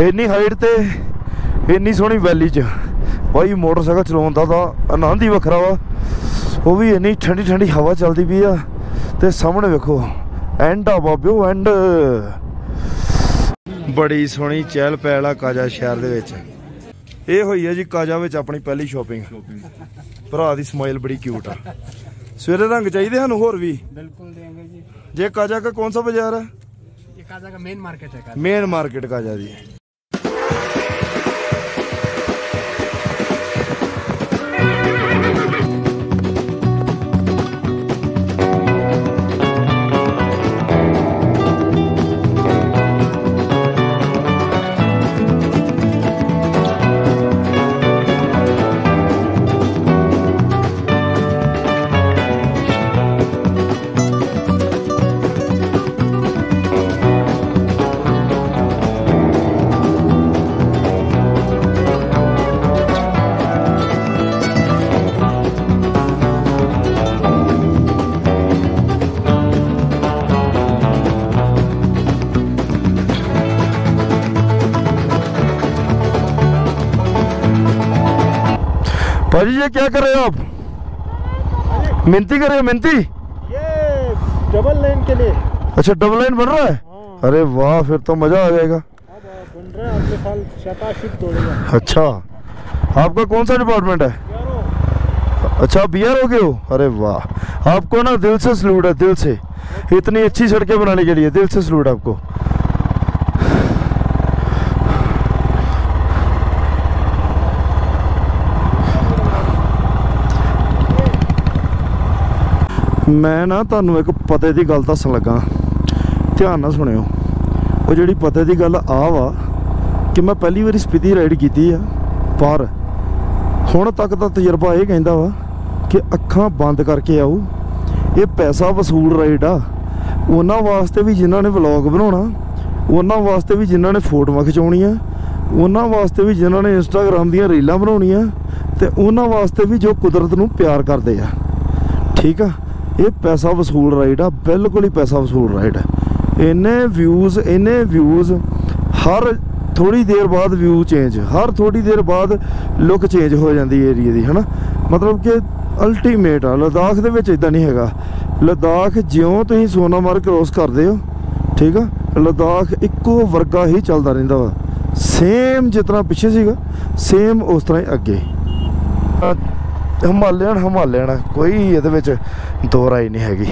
ਇੰਨੀ ਹਾਈਟ ਤੇ ਇੰਨੀ ਸੋਹਣੀ ਵੈਲੀ 'ਚ ਬਾਈ ਮੋਟਰਸਾਈਕਲ ਚਲਾਉਣ ਦਾ ਤਾਂ ਆਨੰਦ ਹੀ ਵੱਖਰਾ ਵਾ ਉਹ ਵੀ ਇੰਨੀ ਠੰਡੀ ਠੰਡੀ ਹਵਾ ਚੱਲਦੀ ਪਈ ਆ ਤੇ ਸਾਹਮਣੇ ਵੇਖੋ ਐਂਡ ਆ ਬਾਬਿਓ ਐਂਡ ਬੜੀ ਸੋਹਣੀ ਚਹਿਲ ਪਹਿਲ ਆ ਕਾਜਾ ਸ਼ਹਿਰ ਦੇ ਵਿੱਚ ਇਹ ਹੋਈ ਹੈ ਜੀ ਕਾਜਾ ਵਿੱਚ ਆਪਣੀ ਪਹਿਲੀ ਸ਼ਾਪਿੰਗ ਭਰਾ ਦੀ ਸਮਾਈਲ ਬੜੀ ਕਿਊਟ ਆ ਸਵੇਰੇ ਰੰਗ ਚਾਹੀਦੇ ਸਾਨੂੰ ਹੋਰ ਵੀ बिल्कुल देंगे जी ਜੇ ਕਾਜਾ का कौन सा बाजार है ये काजा का मेन मार्केट है काजा मेन मार्केट काजा दी भाजी ये क्या कर रहे हो आप? मिनती कर रहे हो मिनती? ये डबल लाइन के लिए। अच्छा डबल लाइन बन रहा है? हाँ। अरे वाह फिर तो मज़ा आ जाएगा। बन रहा है अगले साल शताशिप तोड़ेगा। अच्छा आपका कौन सा डिपार्टमेंट है? अच्छा आप बियर हो गए हो? अरे वाह आपको ना दिल से सलूट है दिल से। इतनी अच्छी सड़कें बनाने के लिए दिल से सलूट आपको। ਮੈਂ ਨਾ ਤੁਹਾਨੂੰ ਇੱਕ ਪਤੇ ਦੀ ਗੱਲ ਦੱਸਣ ਲੱਗਾ। ਧਿਆਨ ਨਾਲ ਸੁਣਿਓ। ਉਹ ਜਿਹੜੀ ਪਤੇ ਦੀ ਗੱਲ ਆ ਵਾ, ਕਿ ਮੈਂ ਪਹਿਲੀ ਵਾਰੀ ਸਪੀਤੀ ਰਾਈਡ ਕੀਤੀ ਆ, ਪਰ ਹੁਣ ਤੱਕ ਦਾ ਤਜਰਬਾ ਇਹ ਕਹਿੰਦਾ ਵਾ ਕਿ ਅੱਖਾਂ ਬੰਦ ਕਰਕੇ ਆਓ। ਇਹ ਪੈਸਾ ਵਸੂਲ ਰਾਈਡ ਆ। ਉਹਨਾਂ ਵਾਸਤੇ ਵੀ ਜਿਨ੍ਹਾਂ ਨੇ ਵਲੌਗ ਬਣਾਉਣਾ, ਉਹਨਾਂ ਵਾਸਤੇ ਵੀ ਜਿਨ੍ਹਾਂ ਨੇ ਫੋਟੋਆਂ ਖਿਚਾਉਣੀਆਂ, ਉਹਨਾਂ ਵਾਸਤੇ ਵੀ ਜਿਨ੍ਹਾਂ ਨੇ ਇੰਸਟਾਗ੍ਰam ਦੀਆਂ ਰੀਲਾਂ ਬਣਾਉਣੀਆਂ, ਤੇ ਉਹਨਾਂ ਵਾਸਤੇ ਵੀ ਜੋ ਕੁਦਰਤ ਨੂੰ ਪਿਆਰ ਕਰਦੇ ਆ। ਠੀਕ ਆ? ਇਹ ਪੈਸਾ ਵਸੂਲ ਰਾਈਡ ਆ, ਬਿਲਕੁਲ ਹੀ ਪੈਸਾ ਵਸੂਲ ਰਾਈਡ ਹੈ ਇੰਨੇ ਵਿਊਜ਼ ਇੰਨੇ ਵਿਊਜ਼ ਹਰ ਥੋੜੀ ਦੇਰ ਬਾਅਦ ਵਿਊ ਚੇਂਜ ਹਰ ਥੋੜੀ ਦੇਰ ਬਾਅਦ ਲੁੱਕ ਚੇਂਜ ਹੋ ਜਾਂਦੀ ਏਰੀਆ ਦੀ, ਹਨਾ? ਮਤਲਬ ਕਿ ਅਲਟੀਮੇਟ ਆ, ਲਦਾਖ ਦੇ ਵਿੱਚ ਇਦਾਂ ਨਹੀਂ ਹੈਗਾ। ਲਦਾਖ ਜਿਉਂ ਤੁਸੀਂ ਸੋਨਾਮਾਰਗ ਕ੍ਰੋਸ ਕਰਦੇ ਹੋ, ਠੀਕ ਆ? ਲਦਾਖ ਇੱਕੋ ਵਰਗਾ ਹੀ ਚੱਲਦਾ ਰਹਿੰਦਾ ਵਾ। ਸੇਮ ਜਿਤਨਾ ਪਿੱਛੇ ਸੀਗਾ ਸੇਮ ਉਸ ਤਰ੍ਹਾਂ ਹੀ ਅੱਗੇ। ਹਿਮਾਲਿਅਨ ਹਿਮਾਲਿਅਨ ਆ, ਕੋਈ ਇਹਦੇ ਵਿੱਚ ਦੋ ਰਾਏ ਨਹੀਂ ਹੈਗੀ।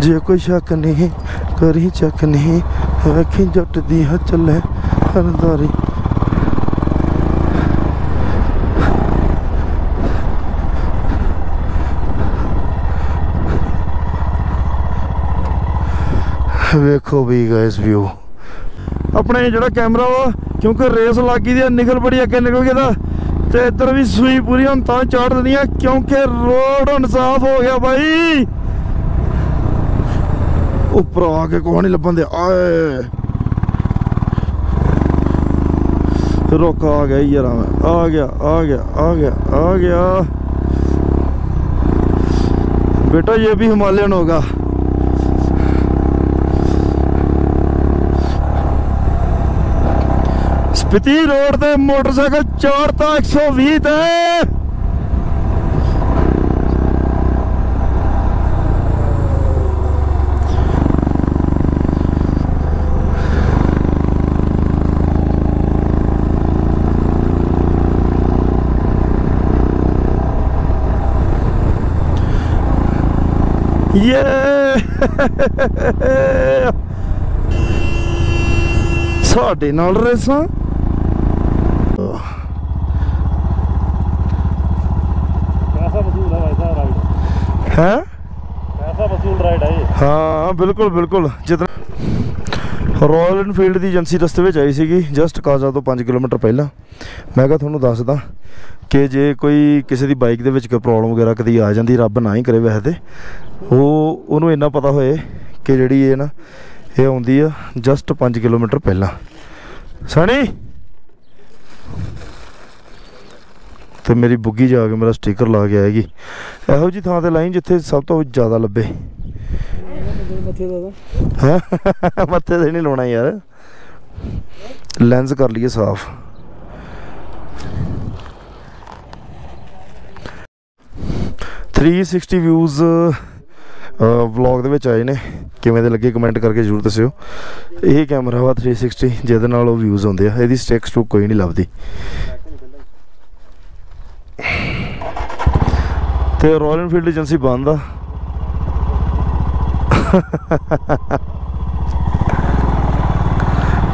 ਜੇ ਕੋਈ ਸ਼ੱਕ ਨਹੀਂ ਕਰੀ ਚੱਕ ਨਹੀਂ ਵੇਖੀ ਜੱਟ ਦੀ ਹ ਚੱਲੇ ਹਰਦਾਰੀ। ਵੇਖੋ ਵੀ ਗਾਇਸ ਵਿਊ ਆਪਣੇ ਜਿਹੜਾ ਕੈਮਰਾ ਵਾ ਕਿਉਂਕਿ ਰੇਸ ਲੱਗੀ ਦੀ ਆ, ਨਿਕਲ ਬੜੀ ਅੱਗੇ ਨਿਕਲ ਗਿਆ ਦਾ ਤੇ ਇੱਧਰ ਵੀ ਸੂਈ ਪੂਰੀ ਹੁਣ ਤਾਂ ਚਾੜ ਦਿੰਦੀ ਆ ਕਿਉਂਕਿ ਰੋਡ ਹੁਣ ਸਾਫ਼ ਹੋ ਗਿਆ ਬਾਈ ਉੱਪਰ ਆ ਕੇ ਕੋਹ ਨਹੀਂ ਲੱਭਣ ਦੇ ਆਏ ਰੋਕ ਆ ਗਿਆ ਯਾਰ ਆ ਗਿਆ ਆ ਗਿਆ ਆ ਗਿਆ ਆ ਗਿਆ बेटा ये भी हिमालयन होगा ਸਪਿਤੀ ਰੋਡ ਤੇ ਮੋਟਰਸਾਈਕਲ 4 ਤਾਂ 120 ਤੇ। ਯੇ ਸਾਡੇ ਨਾਲ ਰੇਸਾਂ। ਹੈ? ਪੈਸਾ ਵਸੂਲ ਰਾਈਡ ਹੈ ਹਾਂ ਬਿਲਕੁਲ ਬਿਲਕੁਲ। ਜਿੱਦਾਂ ਰਾਇਲ ਇਨਫੀਲਡ ਦੀ ਏਜੰਸੀ ਰਸਤੇ ਵਿੱਚ ਆਈ ਸੀਗੀ ਜਸਟ ਕਾਜ਼ਾ ਤੋਂ 5 ਕਿਲੋਮੀਟਰ ਪਹਿਲਾਂ। ਮੈਂ ਕਿਹਾ ਤੁਹਾਨੂੰ ਦੱਸਦਾ ਕਿ ਜੇ ਕੋਈ ਕਿਸੇ ਦੀ ਬਾਈਕ ਦੇ ਵਿੱਚ ਕੋਈ ਪ੍ਰੋਬਲਮ ਵਗੈਰਾ ਕਦੀ ਆ ਜਾਂਦੀ ਰੱਬ ਨਾ ਹੀ ਕਰੇ ਵੈਸੇ ਤੇ। ਉਹ ਉਹਨੂੰ ਇੰਨਾ ਪਤਾ ਹੋਏ ਕਿ ਜਿਹੜੀ ਇਹ ਨਾ ਇਹ ਆਉਂਦੀ ਆ ਜਸਟ 5 ਕਿਲੋਮੀਟਰ ਪਹਿਲਾਂ। ਸਣੀ ਤੇ ਮੇਰੀ ਬੁੱਗੀ ਜਾ ਕੇ ਮੇਰਾ ਸਟicker ਲਾ ਕੇ ਆਏਗੀ। ਇਹੋ ਜੀ ਥਾਂ ਤੇ ਲਾਈ ਜਿੱਥੇ ਸਭ ਤੋਂ ਜ਼ਿਆਦਾ ਲੱਭੇ। ਮੱਥੇ ਦਾ ਮੱਥੇ ਤੇ ਨਹੀਂ ਲਾਉਣਾ ਯਾਰ। ਲੈਂਸ ਕਰ ਲਈਏ ਸਾਫ਼। ਥ੍ਰੀ 360 ਵਿਊਜ਼ ਵਲੌਗ ਦੇ ਵਿੱਚ ਆਏ ਨੇ। ਕਿਵੇਂ ਦੇ ਲੱਗੇ ਕਮੈਂਟ ਕਰਕੇ ਜਰੂਰ ਦੱਸਿਓ। ਇਹ ਕੈਮਰਾ ਵਾ 360 ਜਿਹਦੇ ਨਾਲ ਉਹ ਵਿਊਜ਼ ਆਉਂਦੇ ਆ। ਇਹਦੀ ਸਟੈਕ ਸਟੂਕ ਕੋਈ ਨਹੀਂ ਲੱਭਦੀ। ਤੇ ਰਾਇਲ ਐਨਫੀਲਡ ਏਜੰਸੀ ਬੰਦ ਆ।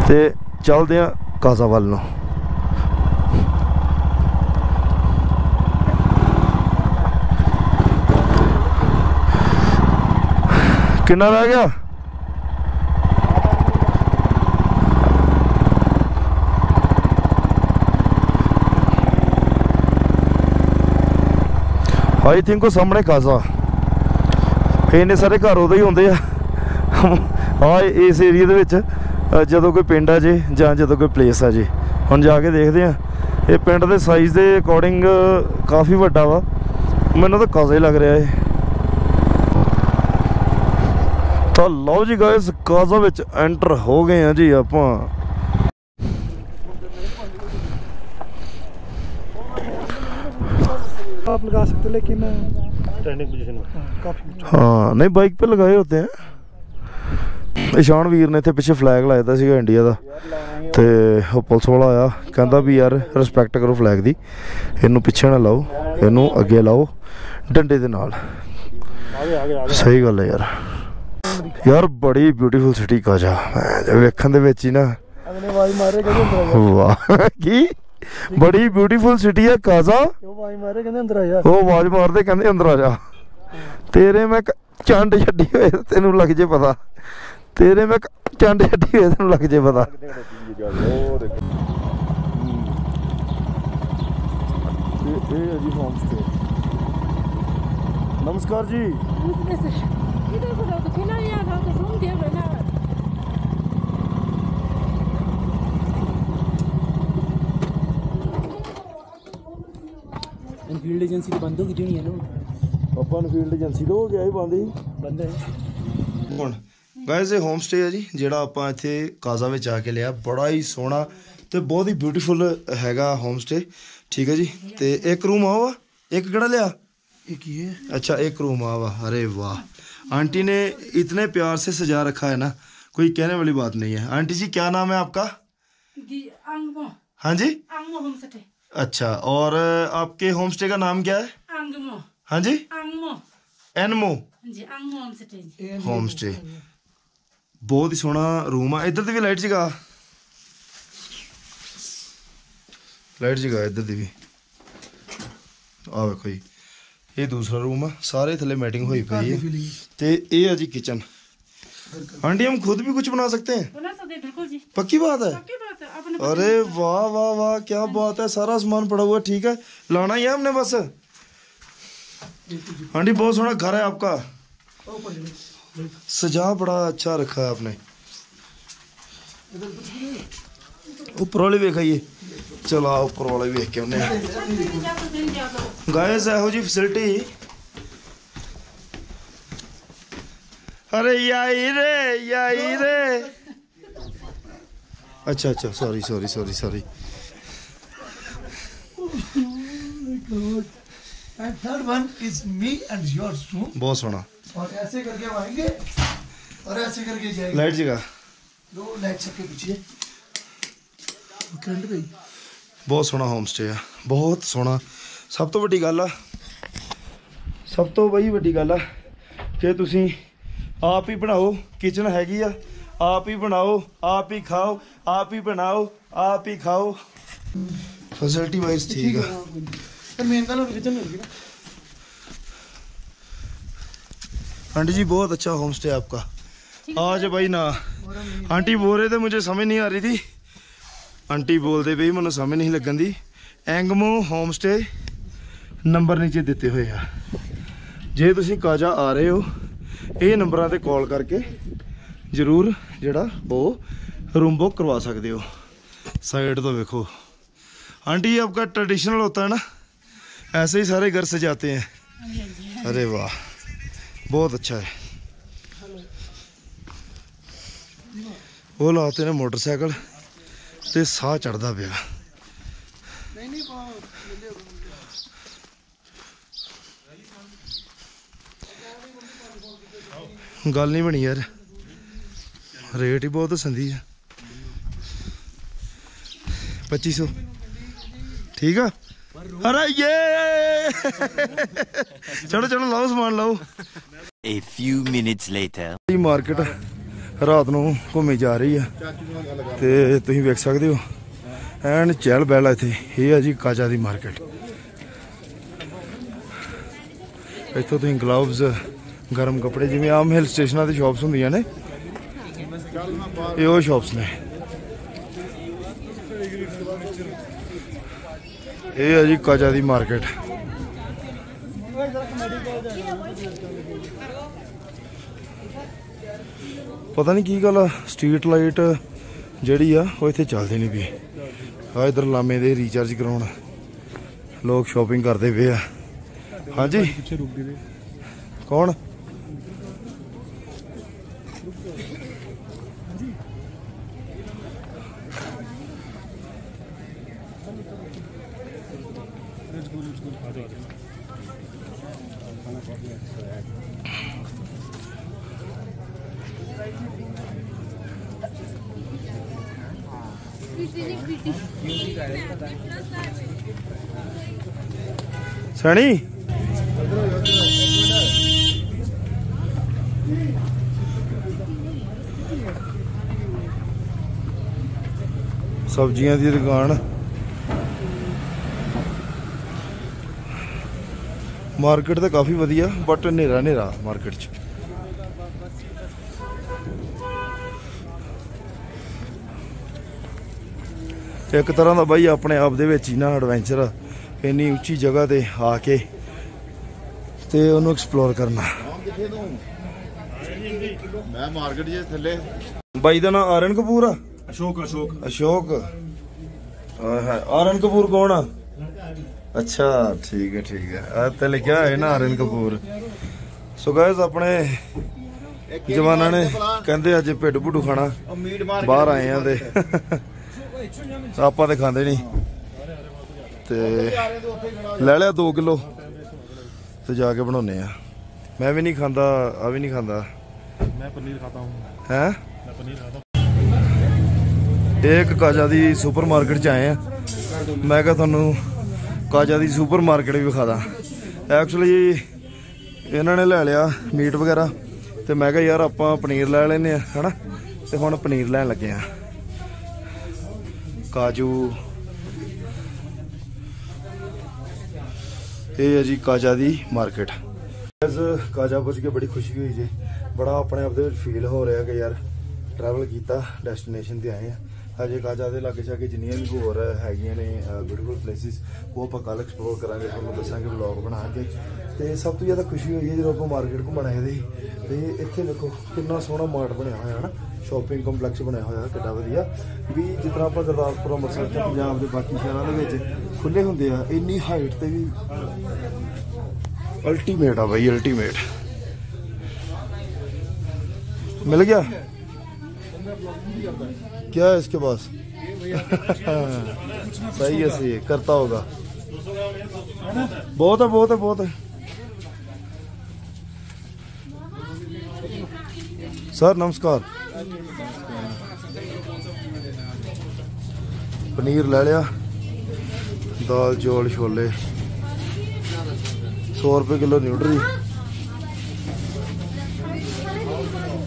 ਤੇ ਚੱਲਦੇ ਆ ਕਾਜ਼ਾ ਵੱਲ ਨੂੰ। ਕਿੰਨਾ ਰਹਿ ਗਿਆ? ਆਈ ਥਿੰਕ ਉਹ ਸਾਹਮਣੇ ਕਾਜ਼ਾ। ਇੰਨੇ ਸਾਰੇ ਘਰ ਉਹਦੇ ਹੀ ਹੁੰਦੇ ਆ। ਆ ਇਸ ਏਰੀਆ ਦੇ ਵਿੱਚ ਜਦੋਂ ਕੋਈ ਪਿੰਡ ਆ ਜੇ ਜਾਂ ਜਦੋਂ ਕੋਈ ਪਲੇਸ ਆ ਜੇ। ਹੁਣ ਜਾ ਕੇ ਦੇਖਦੇ ਆ। ਇਹ ਪਿੰਡ ਦੇ ਸਾਈਜ਼ ਦੇ ਅਕੋਰਡਿੰਗ ਕਾਫੀ ਵੱਡਾ ਵਾ। ਮੈਨੂੰ ਤਾਂ ਕਾਜ਼ਾ ਹੀ ਲੱਗ ਰਿਹਾ ਏ ਤਾਂ ਲਓ ਜੀ ਗਾਇਸ ਕਾਜ਼ਾ ਵਿੱਚ ਐਂਟਰ ਹੋ ਗਏ ਆ ਜੀ ਆਪਾਂ। आप लगा सकते लेकिन स्टैंडिंग पोजीशन में काफी ਹਾਂ ਨਹੀਂ ਬਾਈਕ ਤੇ ਲਗਾਏ ਹੁੰਦੇ ਆ ਇਸ਼ਾਨ ਵੀਰ ਨੇ ਇੱਥੇ ਪਿੱਛੇ ਫਲੈਗ ਲਾਇਆ ਤਾ ਸੀਗਾ ਇੰਡੀਆ ਦਾ ਤੇ ਉਹ ਪੁਲਿਸ ਵਾਲਾ ਆਇਆ ਕਹਿੰਦਾ ਵੀ ਯਾਰ ਰਿਸਪੈਕਟ ਕਰੋ ਫਲੈਗ ਦੀ ਇਹਨੂੰ ਪਿੱਛੇ ਨਾ ਲਾਓ ਇਹਨੂੰ ਅੱਗੇ ਲਾਓ ਡੰਡੇ ਦੇ ਨਾਲ आगे आगे आगे ਸਹੀ ਗੱਲ ਹੈ ਯਾਰ ਯਾਰ ਬੜੀ ਬਿਊਟੀਫੁਲ ਸਿਟੀ ਕਾਜਾ ਮੈਂ ਜੇ ਵੇਖਣ ਦੇ ਵਿੱਚ ਹੀ ਨਾ अगले वाई मारे कहते अंदर आ जा ਵਾਹ ਕੀ ਬੜੀ ਬਿਊਟੀਫੁਲ ਸਿਟੀ ਹੈ ਕਾਜ਼ਾ। ਉਹ ਆਵਾਜ਼ ਮਾਰਦੇ ਕਹਿੰਦੇ ਅੰਦਰ ਆ ਜਾ। ਤੇਰੇ ਮੈਂ ਚੰਡ ਛੱਡੀ ਹੋਏ ਤੈਨੂੰ ਲੱਗ ਜੇ ਪਤਾ। ਤੇਰੇ ਮੈਂ ਚੰਡ ਛੱਡੀ ਹੋਏ ਤੈਨੂੰ ਲੱਗ ਜੇ ਪਤਾ। ਇਹ ਜੀ ਹੋਮ ਸਟੇ ਨਮਸਕਾਰ ਜੀ। एनफील्ड एजेंसी तो बंद होगी नहीं है ना ਆਪਾਂ ਨੂੰ ਫੀਲਡ ਏਜੰਸੀ ਤੋਂ ਹੋ ਗਿਆ ਹੀ ਬੰਦ ਹੀ बंद है ਹੁਣ ਗਾਇਸ ਇਹ ਹੋਮ ਸਟੇ ਹੈ ਜੀ ਜਿਹੜਾ ਆਪਾਂ ਇੱਥੇ ਕਾਜ਼ਾ ਵਿੱਚ ਆ ਕੇ ਲਿਆ ਬੜਾ ਹੀ ਸੋਹਣਾ ਤੇ ਬਹੁਤ ਹੀ ਬਿਊਟੀਫੁਲ ਹੈਗਾ ਹੋਮ ਸਟੇ ਠੀਕ ਹੈ ਜੀ ਤੇ ਇੱਕ ਰੂਮ ਆ ਵਾ ਇੱਕ ਕਿਹੜਾ ਲਿਆ एक ही है अच्छा एक रूम आवा अरे वाह आंटी ने इतने प्यार से सजा रखा है ना कोई कहने वाली बात नहीं है आंटी जी क्या नाम है आपका di angmo हाँ जी angmo homestay अच्छा और अ, आपके होम स्टे का नाम क्या है angmo हाँ जी angmo एनमो जी angmo homestay जी ਹੋਮ ਸਟੇ ਬਹੁਤ ਹੀ ਸੋਹਣਾ ਰੂਮ ਆ ਇੱਧਰ ਦੀ ਵੀ ਲਾਈਟ ਜਗਾ ਲਾਈਟ ਜਗਾ ਇੱਧਰ ਦੀ ਵੀ ਆ ਵੇਖੋ ਜੀ ਇਹ ਦੂਸਰਾ ਰੂਮ ਆ ਸਾਰੇ ਥੱਲੇ ਮੈਟਿੰਗ ਹੋਈ ਪਈ ਹੈ ਤੇ ਇਹ ਆ ਜੀ ਕਿਚਨ आंटी हम खुद भी कुछ बना सकते हैं बना सकते हैं, बिल्कुल जी पक्की बात है पक्की बात है अपने अरे वाह वाह वाह क्या बात है सारा समान पड़ा हुआ ठीक है। लाना ही है हमने बस। हाँ जी बहुत सोना घर है आपका। सजा बड़ा अच्छा रखा है आपने। उपर वाले वेखाइए चला उपर वाले वेख के उन्हें गायस एहो जी फैसिलिटी अरे यही रे याई रे। अच्छा अच्छा sorry sorry sorry sorry And third one is me and yours too. बहुत सोना और ऐसे करके हम आएंगे और ऐसे करके जाएंगे लाइट जगह दो लाइट सबके पीछे करंट गई ਬਹੁਤ ਸੋਹਣਾ ਹੋਮ ਸਟੇ ਆ ਬਹੁਤ ਸੋਹਣਾ ਸਭ ਤੋਂ ਵੱਡੀ ਗੱਲ ਆ ਸਭ ਤੋਂ ਬਈ ਵੱਡੀ ਗੱਲ ਆ ਕਿ ਤੁਸੀਂ ਆਪ ਹੀ ਬਣਾਓ ਕਿਚਨ ਹੈਗੀ ਆ ਆਪ ਹੀ ਬਣਾਓ ਆਪ ਹੀ ਖਾਓ ਆਪ ਹੀ ਬਣਾਓ ਆਪ ਹੀ ਖਾਓ ਫੈਸਿਲਿਟੀ ਵਾਈਜ਼ ਠੀਕ ਆ तो मेन गल और किचन होगी ना आंटी जी बहुत अच्छा होम स्टे आपका आज भाई ना आंटी बोल रहे थे मुझे समझ नहीं आ रही थी आंटी बोलते पई ਮੈਨੂੰ ਸਮਝ ਨਹੀਂ ਲੱਗਣ ਦੀ ਐਂਗਮੋ ਹੋਮ ਸਟੇ ਨੰਬਰ ਨੀਚੇ ਦਿੱਤੇ ਹੋਏ ਆ ਜੇ ਤੁਸੀਂ ਕਾਜਾ ਆ ਰਹੇ ਹੋ ਇਹ ਨੰਬਰਾਂ ਤੇ ਕਾਲ ਕਰਕੇ ਜ਼ਰੂਰ ਜਿਹੜਾ ਉਹ ਰੂਮ ਬੁੱਕ ਕਰਵਾ ਸਕਦੇ ਹੋ साइड तो देखो आंटी ये आपका ट्रेडिशनल होता है ना ऐसे ही सारे घर सजाते हैं अरे वाह बहुत अच्छा है ਉਹ ਲਾਤੇ ਨੇ ਮੋਟਰਸਾਈਕਲ ਤੇ ਸਾਹ ਚੜਦਾ ਪਿਆ ਗੱਲ ਨਹੀਂ ਬਣੀ ਯਾਰ ਰੇਟ ਹੀ ਬਹੁਤ ਸੰਦੀ ਆ। 2500 ਠੀਕ ਆ? ਅਰੇ ਯੇ! ਚਲੋ ਚਲੋ ਲਾਓ ਸਮਾਨ ਲਾਓ। A few minutes later. ਇਹ ਮਾਰਕੀਟ ਰਾਤ ਨੂੰ ਘੁੰਮੀ ਜਾ ਰਹੀ ਆ। ਤੇ ਤੁਸੀਂ ਵੇਖ ਸਕਦੇ ਹੋ ਐਨ ਚਹਿਲ ਪਹਿਲ ਆ ਇੱਥੇ। ਇਹ ਆ ਜੀ ਕਾਜਾ ਦੀ ਮਾਰਕੀਟ। ਇੱਥੋਂ ਤੁਸੀਂ ਗਲਵਜ਼ ਗਰਮ ਕੱਪੜੇ ਜਿਵੇਂ ਆਮ ਹਿਲ ਸਟੇਸ਼ਨਾਂ ਤੇ ਸ਼ਾਪਸ ਹੁੰਦੀਆਂ ਨੇ ਇਹ ਉਹ ਸ਼ਾਪਸ ਨੇ। ਇਹ ਆ ਜੀ ਕਾਜਾ ਦੀ ਮਾਰਕੀਟ ਪਤਾ ਨਹੀਂ ਕੀ ਗੱਲ ਆ ਸਟਰੀਟ ਲਾਈਟ ਜਿਹੜੀ ਆ ਉਹ ਇੱਥੇ ਚੱਲਦੀ ਨਹੀਂ ਪਈ। ਆ ਇਧਰ ਲਾਮੇ ਦੇ ਰੀਚਾਰਜ ਕਰਾਉਣ। ਲੋਕ ਸ਼ਾਪਿੰਗ ਕਰਦੇ ਪਏ ਆ। ਹਾਂਜੀ। ਪਿੱਛੇ ਰੁਕ ਗਏ ਕੌਣ? ਸਣੀ? ਸਬਜ਼ੀਆਂ ਦੀ ਦੁਕਾਨ। ਮਾਰਕੀਟ ਤਾਂ ਕਾਫੀ ਵਧੀਆ ਬਟ ਹਨੇਰਾ ਹਨੇਰਾ ਮਾਰਕੀਟ 'ਚ। ਇੱਕ ਤਰ੍ਹਾਂ ਦਾ ਬਾਈ ਆਪਣੇ ਆਪ ਦੇ ਵਿੱਚ ਹੀ ਨਾ ਐਡਵੈਂਚਰ ਇੰਨੀ ਉੱਚੀ ਜਗ੍ਹਾ ਤੇ ਆ ਕੇ ਤੇ ਉਹਨੂੰ ਐਕਸਪਲੋਰ ਕਰਨਾ। ਮੈਂ ਮਾਰਕੀਟ ਜੇ ਥੱਲੇ। ਬਾਈ ਦਾ ਨਾਮ ਆਰਨ ਕਪੂਰ ਆ? ਅਸ਼ੋਕ ਅਸ਼ੋਕ। ਅਸ਼ੋਕ। ਹੈ ਆਰਨ ਕਪੂਰ ਕੌਣ ਆ? ਅੱਛਾ ਠੀਕ ਹੈ ਠੀਕ ਹੈ ਆ ਤੇ ਲਿਖਿਆ ਹੈ ਨਾ ਆਰਨ ਕਪੂਰ। ਸੋ ਗਾਇਸ ਆਪਣੇ ਜਵਾਨਾਂ ਨੇ ਕਹਿੰਦੇ ਅੱਜ ਭਿੱਡ ਭੁੱਡੂ ਖਾਣਾ। ਉਹ ਮੀਟ ਮਾਰ ਬਾਹਰ ਆਏ ਆ ਤੇ। ਆਪਾਂ ਤੇ ਖਾਂਦੇ ਨਹੀਂ। ਤੇ ਲੈ ਲਿਆ 2 ਕਿਲੋ ਤੇ ਜਾ ਕੇ ਬਣਾਉਨੇ ਆ। ਮੈਂ ਵੀ ਨਹੀਂ ਖਾਂਦਾ ਆ ਵੀ ਨਹੀਂ ਖਾਂਦਾ। ਮੈਂ ਪਨੀਰ ਖਾਤਾ ਹਾਂ। ਹੈ? ਮੈਂ ਪਨੀਰ ਖਾਤਾ ਇੱਕ ਕਾਜਾ ਦੀ ਸੁਪਰ ਮਾਰਕੀਟ ਚ ਆਏ ਆ। ਮੈਂ ਕਿਹਾ ਤੁਹਾਨੂੰ ਕਾਜਾ ਦੀ ਸੁਪਰ ਮਾਰਕੀਟ ਵੀ ਵਿਖਾਦਾ ਐਕਚੁਅਲੀ ਇਹਨਾਂ ਨੇ ਲੈ ਲਿਆ ਮੀਟ ਵਗੈਰਾ। ਤੇ ਮੈਂ ਕਿਹਾ ਯਾਰ ਆਪਾਂ ਪਨੀਰ ਲੈ ਲੈਨੇ ਆ ਹਨਾ? ਤੇ ਹੁਣ ਪਨੀਰ ਲੈਣ ਲੱਗੇ ਆ। ਕਾਜੂ। ਇਹ ਹੈ ਜੀ ਕਾਜਾ ਦੀ ਮਾਰਕੀਟ ਇਸ ਕਾਜਾ ਪੁੱਜ ਕੇ ਬੜੀ ਖੁਸ਼ੀ ਹੋਈ ਜੀ। ਬੜਾ ਆਪਣੇ ਆਪ ਦੇ ਵਿੱਚ ਫੀਲ ਹੋ ਰਿਹਾ ਕਿ ਯਾਰ ਟਰੈਵਲ ਕੀਤਾ ਡੈਸਟੀਨੇਸ਼ਨ ਤੇ ਆਏ ਆ। ਹਜੇ ਕਾਜਾ ਦੇ ਲਾਗੇ ਛਾਗੇ ਜਿੰਨੀਆਂ ਵੀ ਹੋਰ ਹੈਗੀਆਂ ਨੇ ਬਿਊਟੀਫੁਲ ਪਲੇਸਿਸ ਉਹ ਆਪਾਂ ਕੱਲ ਐਕਸਪਲੋਰ ਕਰਾਂਗੇ, ਤੁਹਾਨੂੰ ਦੱਸਾਂਗੇ ਵਲੌਗ ਬਣਾ ਕੇ ਤੇ ਸਭ ਤੋਂ ਜ਼ਿਆਦਾ ਖੁਸ਼ੀ ਹੋਈ ਹੈ ਜਦੋਂ ਆਪਾਂ ਮਾਰਕੀਟ ਘੁੰਮਣ ਆਏ ਸੀ। ਤੇ ਇੱਥੇ ਦੇਖੋ ਕਿੰਨਾ ਸੋਹਣਾ ਮਾਰਟ ਬਣਿਆ ਹੋਇਆ ਹੈ ਨਾ। ਸ਼ਾਪਿੰਗ ਕੰਪਲੈਕਸ ਬਣਿਆ ਹੋਇਆ ਕਿੱਡਾ ਵਧੀਆ ਵੀ ਜਿਸ ਤਰ੍ਹਾਂ ਆਪਾਂ ਗੁਰਦਾਸਪੁਰ ਅੰਮ੍ਰਿਤਸਰ ਤੇ ਪੰਜਾਬ ਦੇ ਬਾਕੀ ਸ਼ਹਿਰਾਂ ਦੇ ਵਿੱਚ ਖੁੱਲੇ ਹੁੰਦੇ ਆ ਇੰਨੀ ਹਾਈਟ ਤੇ ਵੀ अल्टीमेट है भाई अल्टीमेट मिल गया क्या है इसके पास सही है सही है करता होगा बहुत है बहुत है बहुत है सर नमस्कार ਪਨੀਰ ਲੈ ਲਿਆ ਦਾਲ ਚੌਲ ਛੋਲੇ। 100 ਰੁਪਏ ਕਿਲੋ ਨਿਊਟਰੀ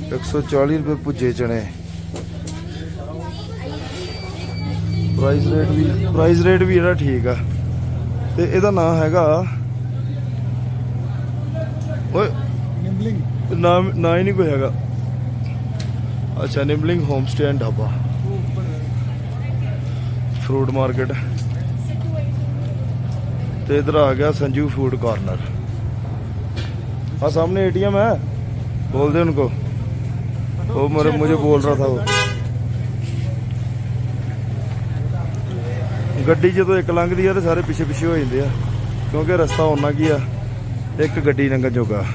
140 ਰੁਪਏ ਪੁੱਜੇ ਚਣੇ। ਪ੍ਰਾਈਸ ਰੇਟ ਵੀ ਪ੍ਰਾਈਸ ਰੇਟ ਵੀ ਇਹਦਾ ਠੀਕ ਆ। ਤੇ ਇਹਦਾ ਨਾਮ ਹੈਗਾ ਓਏ ਨਿੰਬਲਿੰਗ ਨਾ ਹੀ ਨਹੀਂ ਕੋਈ ਹੈਗਾ। अच्छा Nimling home stay and dhaba fruit market ਤੇ ਇਧਰ ਆ ਗਿਆ ਸੰਜੂ ਫੂਡ ਕਾਰਨਰ ਆ ਸਾਹਮਣੇ ਏਟੀਐਮ ਹੈ। ਬੋਲ ਦੇ ਉਨਕੋ। ਉਹ ਮੇਰੇ ਮੁਝੇ ਬੋਲ ਰਹਾ ਥਾ ਉਹ। ਗੱਡੀ ਜਦੋਂ ਇੱਕ ਲੰਘਦੀ ਆ ਤੇ ਸਾਰੇ ਪਿੱਛੇ ਪਿੱਛੇ ਹੋ ਜਾਂਦੇ ਆ। ਕਿਉਂਕਿ ਰਸਤਾ ਉਹਨਾਂ ਕੀ ਆ, ਇੱਕ ਗੱਡੀ ਲੰਘਣ ਜੋਗਾ।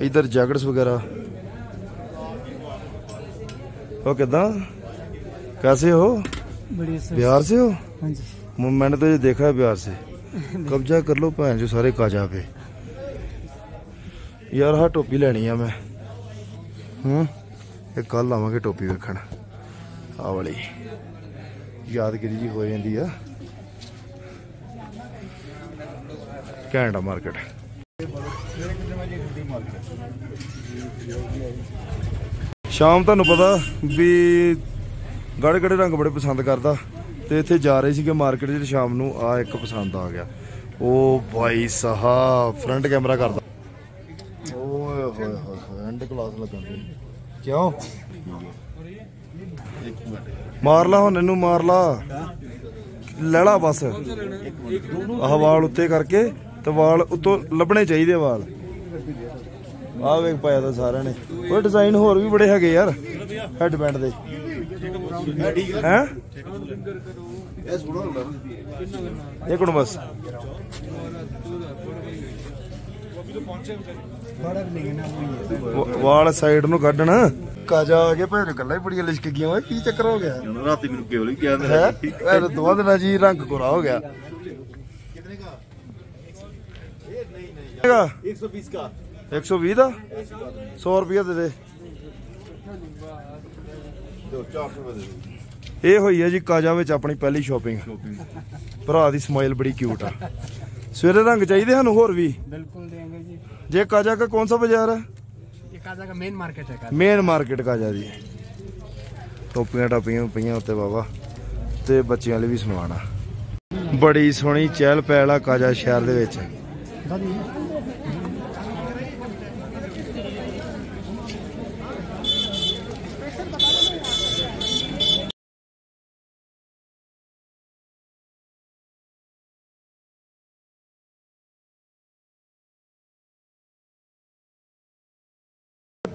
ਇਧਰ ਜੈਕਟਸ ਵਗੈਰਾ। हो किदा कैसे हो? बिहार से हो? हाँ जी। मैंने तो ये देखा है बिहार से। कब्जा कर लो भैन जो सारे काजा पे। यार हाँ टोपी लेनी है मैं। हूँ? ये कल आवे टोपी वेखण आ वाली। यादगिरी जी हो जाती है घैंट मार्केट। ਸ਼ਾਮ ਤੁਹਾਨੂੰ ਪਤਾ ਵੀ ਗੜੇ ਗੜੇ ਰੰਗ ਬੜੇ ਪਸੰਦ ਕਰਦਾ ਤੇ ਇੱਥੇ ਜਾ ਰਹੇ ਸੀਗੇ ਮਾਰਕੀਟ 'ਚ ਸ਼ਾਮ ਨੂੰ ਆ ਇੱਕ ਪਸੰਦ ਆ ਗਿਆ। ਉਹ ਭਾਈ ਸਾਹਿਬ ਫਰੰਟ ਕੈਮਰਾ ਕਰਦਾ। ਓਏ ਹੋਏ ਹੋਏ ਹੋਏ ਕਲਾਸ ਲੱਗਣ ਕਿਉਂ? ਮਾਰ ਲਾ ਹੁਣ ਇਹਨੂੰ, ਮਾਰ ਲਾ। ਲੈ ਲਾ ਬਸ। ਆਹ ਵਾਲ ਉੱਤੇ ਕਰਕੇ ਤੇ ਵਾਲ ਉੱਤੋਂ ਲੱਭਣੇ ਚਾਹੀਦੇ ਵਾਲ। ਆਹ ਵੇਖ ਪਾਇਆ ਤਾਂ ਸਾਰਿਆਂ ਨੇ। ਉਹ ਡਿਜ਼ਾਈਨ ਹੋਰ ਵੀ ਬੜੇ ਹੈਗੇ ਯਾਰ ਹੈਡ ਬੈਂਡ ਦੇ। ਹੈ? ਇਹ ਸੁਣੋ ਹੁੰਦਾ ਇੱਕ ਮਿੰਟ ਬਸ? ਵਾ- ਵਾਲ ਸਾਈਡ ਨੂੰ ਕੱਢਣ। ਕਾਜਾ ਆ ਕੇ ਭੈਣ ਗੱਲਾਂ ਹੀ ਬੜੀਆਂ ਲਿਸ਼ਕ ਗਈਆਂ। ਓਏ ਕੀ ਚੱਕਰ ਹੋ ਗਿਆ? ਰਾਤੀ ਮੈਨੂੰ ਕੇਵਲ ਹੀ ਕਿਹਾ ਹੈ? ਇਹ ਦੋਵਾਂ ਦਿਨਾਂ ਜੀ ਰੰਗ ਗੋਰਾ ਹੋ ਗਿਆ। ਕਿੰਨੇ 120 का 120 ਦਾ? 100 ਰੁਪਏ ਦੇ ਦੇ। ਇਹ ਹੋਈ ਹੈ ਜੀ ਕਾਜਾ ਵਿੱਚ ਆਪਣੀ ਪਹਿਲੀ ਸ਼ਾਪਿੰਗ ਭਰਾ ਦੀ ਸਮਾਈਲ ਬੜੀ ਕਿਊਟ ਆ। ਸਵੇਰੇ ਰੰਗ ਚਾਹੀਦੇ ਸਾਨੂੰ ਹੋਰ ਵੀ? ਬਿਲਕੁਲ ਦੇਂਗੇ ਜੀ। ਜੇ ਕਾਜਾ ਦਾ ਕੌਣ ਸਾ ਬਾਜ਼ਾਰ ਹੈ ਇਹ ਕਾਜਾ ਦਾ ਮੇਨ ਮਾਰਕੀਟ ਹੈ ਮੇਨ ਮਾਰਕੀਟ ਕਾਜਾ ਦੀ। ਟੋਪੀਆਂ ਟਾਪੀਆਂ ਪਈਆਂ ਉੱਤੇ ਬਾਬਾ। ਤੇ ਬੱਚਿਆਂ ਲਈ ਵੀ ਸਮਾਨ ਆ। ਬੜੀ ਸੋਹਣੀ ਚਹਿਲ ਪਹਿਲ ਆ ਕਾਜਾ ਸ਼ਹਿਰ ਦੇ ਵਿੱਚ।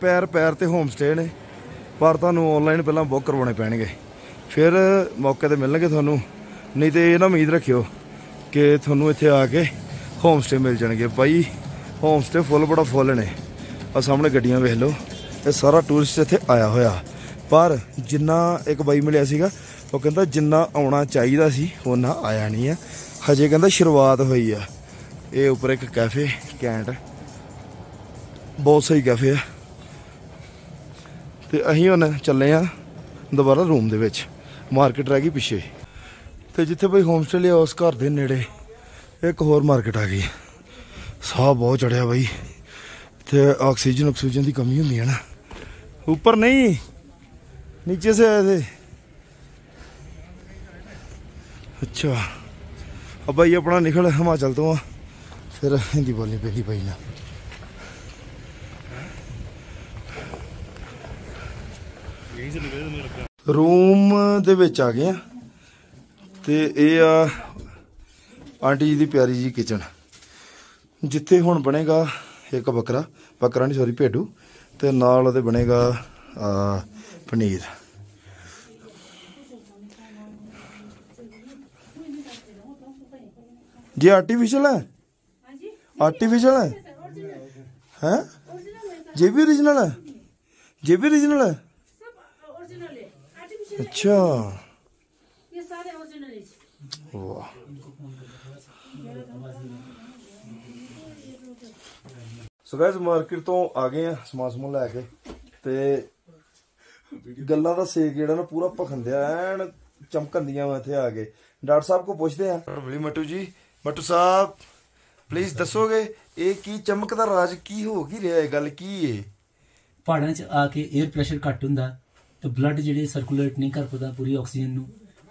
ਪੈਰ ਪੈਰ ਤੇ ਹੋਮ ਸਟੇ ਨੇ, ਪਰ ਤੁਹਾਨੂੰ ਆਨਲਾਈਨ ਪਹਿਲਾਂ ਬੁੱਕ ਕਰਵਾਉਣੇ ਪੈਣਗੇ। ਫਿਰ ਮੌਕੇ ਤੇ ਮਿਲਣਗੇ ਤੁਹਾਨੂੰ। ਨਹੀਂ ਤੇ ਇਹ ਨਾ ਉਮੀਦ ਰੱਖਿਓ ਕਿ ਤੁਹਾਨੂੰ ਇੱਥੇ ਆ ਕੇ ਹੋਮ ਸਟੇ ਮਿਲ ਜਾਣਗੇ। ਭਾਈ ਹੋਮ ਸਟੇ ਫੁੱਲ ਬੜਾ ਫੁੱਲ ਨੇ। ਆ ਸਾਹਮਣੇ ਗੱਡੀਆਂ ਵੇਖ ਲਓ। ਇਹ ਸਾਰਾ ਟੂਰਿਸਟ ਇੱਥੇ ਆਇਆ ਹੋਇਆ। ਪਰ ਜਿੰਨਾ ਇੱਕ ਬਾਈ ਮਿਲਿਆ ਸੀਗਾ, ਉਹ ਕਹਿੰਦਾ ਜਿੰਨਾ ਆਉਣਾ ਚਾਹੀਦਾ ਸੀ ਉਹਨਾਂ ਆਇਆ ਨਹੀਂ ਆ। ਹਜੇ ਕਹਿੰਦਾ ਸ਼ੁਰੂਆਤ ਹੋਈ ਆ। ਇਹ ਉੱਪਰ ਇੱਕ ਕੈਫੇ ਕੈਂਟ। ਬਹੁਤ ਸਹੀ ਕੈਫੇ ਆ। ਤੇ ਅਸੀਂ ਹੁਣ ਚੱਲੇ ਆ ਦੁਬਾਰਾ ਰੂਮ ਦੇ ਵਿੱਚ। ਮਾਰਕੀਟ ਰਹਿ ਗਈ ਪਿੱਛੇ। ਤੇ ਜਿੱਥੇ ਬਈ ਹੋਮ ਸਟੇ ਲਿਆ, ਉਸ ਘਰ ਦੇ ਨੇੜੇ ਇੱਕ ਹੋਰ ਮਾਰਕੀਟ ਆ ਗਈ। ਸਾਹ ਬਹੁਤ ਚੜਿਆ ਬਈ। ਤੇ ਆਕਸੀਜਨ ਆਕਸੀਜਨ ਦੀ ਕਮੀ ਹੁੰਦੀ ਹੈ ਨਾ। ਉੱਪਰ ਨਹੀਂ, ਨੀਚੇ ਸੇ ਆਏ ਥੇ ਅੱਛਾ। ਅਬਾ ਇਹ ਆਪਣਾ ਨਿਕਲ ਹਿਮਾਚਲ ਤੋਂ ਆ। ਫਿਰ ਹਿੰਦੀ ਬੋਲਣੀ ਪੈਂਦੀ ਪਈ ਨਾ। ਰੂਮ ਦੇ ਵਿੱਚ ਆ ਗਏ ਆ। ਤੇ ਇਹ ਆ ਆਂਟੀ ਜੀ ਦੀ ਪਿਆਰੀ ਜੀ ਕਿਚਨ ਜਿੱਥੇ ਹੁਣ ਬਣੇਗਾ ਇੱਕ ਬੱਕਰਾ। ਬੱਕਰਾ ਨਹੀਂ ਸੌਰੀ ਭੇਡੂ। ਤੇ ਨਾਲ ਉਹਦੇ ਬਣੇਗਾ ਪਨੀਰ। ਜੀ ਆਰਟੀਫੀਸ਼ੀਅਲ ਹੈ? ਹਾਂਜੀ। ਆਰਟੀਫੀਸ਼ੀਅਲ ਹੈ? ਹੈ? ਜੇ ਵੀ origignal ਹੈ? ਜੇ ਵੀ origignal ਹੈ? ਅੱਛਾ। ਇਹ ਸੋ। ਗਾਇਸ ਮਾਰਕੀਟ ਤੋਂ ਆ ਗਏ ਆ ਸਮਾਨ ਸਮੂਨ ਲੈ ਕੇ। ਤੇ ਗੱਲਾਂ ਦਾ ਸੇਕ ਜਿਹੜਾ ਨਾ ਪੂਰਾ ਪਖੰਦਿਆ ਐਨ ਚਮਕੰਦੀਆਂ ਵਾ ਇੱਥੇ ਆ ਕੇ। ਡਾਕਟਰ ਸਾਹਿਬ ਕੋ ਪੁੱਛਦੇ ਆ। ਬਲੀ ਮਟੂ ਜੀ ਮਟੂ ਸਾਹਿਬ ਪਲੀਜ਼ ਦੱਸੋਗੇ ਇਹ ਕੀ ਚਮਕ ਦਾ ਰਾਜ ਕੀ ਹੋ ਕੀ ਰਿਹਾ ਇਹ ਗੱਲ ਕੀ ਹੈ ਪਹਾੜਾਂ 'ਚ ਆ ਕੇ 에ਅਰ ਪ੍ਰੈਸ਼ਰ ਘੱਟ ਹੁੰਦਾ ਤਾਂ ਬਲੱਡ ਜਿਹੜੇ ਸਰਕੂਲੇਟ ਨਹੀਂ ਕਰ ਪਾਉਂਦਾ ਪੂਰੀ ਆਕਸੀਜਨ ਨੂੰ।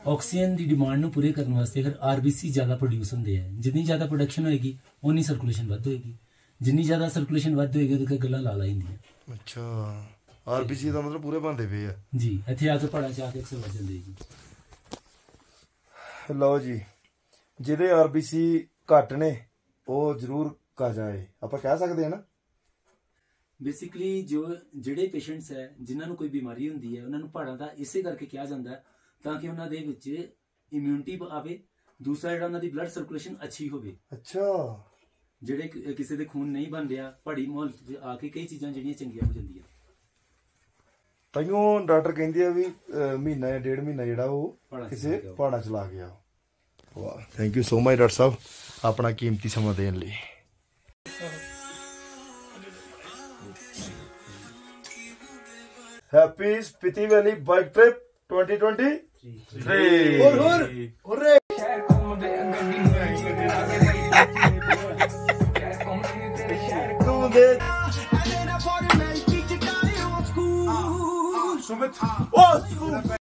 ਆਕਸੀਜਨ ਦੀ ਡਿਮਾਂਡ ਨੂੰ ਪੂਰੇ ਕਰਨ ਵਾਸਤੇ ਫਿਰ ਆਰਬੀਸੀ ਜ਼ਿਆਦਾ ਪ੍ਰੋਡਿਊਸ ਹੁੰਦੇ ਆ ਜਿੰਨੀ ਜ਼ਿਆਦਾ ਪ੍ਰੋਡਕਸ਼ਨ ਹੋਏਗੀ ਉਨੀ ਸਰਕੂਲੇਸ਼ਨ ਵੱਧ ਹੋਏਗੀ। ਜਿੰਨੀ ਜ਼ਿਆਦਾ ਸਰਕੂਲੇਸ਼ਨ ਵੱਧ ਹੋਏਗੀ ਉਹਦੇ ਗੱਲਾਂ ਲਾ ਲਾ ਜਾਂਦੀਆਂ। ਅੱਛਾ ਆਰਬੀਸੀ ਦਾ ਮਤਲਬ ਪੂਰੇ ਬੰਦੇ ਪਏ ਆ। ਜੀ ਇੱਥੇ ਆ ਕੇ ਪਹਾੜਾਂ 'ਚ ਕੇ ਅਕਸਰ ਵੱਧ ਜਾਂਦੇ ਜੀ। ਲਓ ਜੀ ਜਿਹਦੇ ਆਰਬੀਸੀ ਘੱਟ ਨੇ ਉਹ ਜ਼ਰੂਰ ਕਾ ਜਾਏ। ਆਪਾਂ ਕਹਿ ਸਕਦੇ ਆ ਨਾ ਬੇਸਿਕਲੀ ਜੋ ਜਿਹੜੇ ਪੇਸ਼ੈਂਟਸ ਹੈ ਜਿਨ੍ਹਾਂ ਨੂੰ ਕੋਈ ਬਿਮਾਰੀ ਹੁੰਦੀ ਹੈ ਉਹਨਾਂ ਨੂੰ ਪਹਾੜਾਂ ਦਾ ਇਸੇ ਕਰਕੇ ਕਿਹਾ ਜਾਂਦਾ ਤਾਂ ਕਿ ਉਹਨਾਂ ਦੇ ਵਿੱਚ ਇਮਿਊਨਿਟੀ ਆਵੇ। ਦੂਸਰਾ ਜਿਹੜਾ ਉਹਨਾਂ ਦੀ ਬਲੱਡ ਸਰਕੂਲੇਸ਼ਨ ਅੱਛੀ ਹੋਵੇ। ਅੱਛਾ। ਜਿਹੜੇ ਕਿਸੇ ਦੇ ਖੂਨ ਨਹੀਂ ਬਣ ਰਿਹਾ ਪਹਾੜੀ ਮਾਹੌਲ 'ਚ ਆ ਕੇ ਕਈ ਚੀਜ਼ਾਂ ਜਿਹੜੀਆਂ ਚੰਗੀਆਂ ਹੋ ਜਾਂਦੀਆਂ। ਤਾਈਓ ਡਾਕਟਰ ਕਹਿੰਦੀ ਆ ਵੀ ਮਹੀਨਾ ਜਾਂ ਡੇਢ ਮਹੀਨਾ ਜਿਹੜਾ ਉਹ ਕਿਸੇ। ਪਹਾੜਾਂ ਚ ਲਾ ਗਿਆ। ਵਾਹ thank you so much doctor ਸਾਹਿਬ ਆਪਣਾ ਕੀਮਤੀ ਸਮਾਂ ਦੇਣ ਲਈ। Happy Spiti valley bike trip 2023 ਹੋਰ ਹੋਰ ਹੋਰੇ ਤੂੰ ਦੇ ਸੁਮਿਤ ਉਹ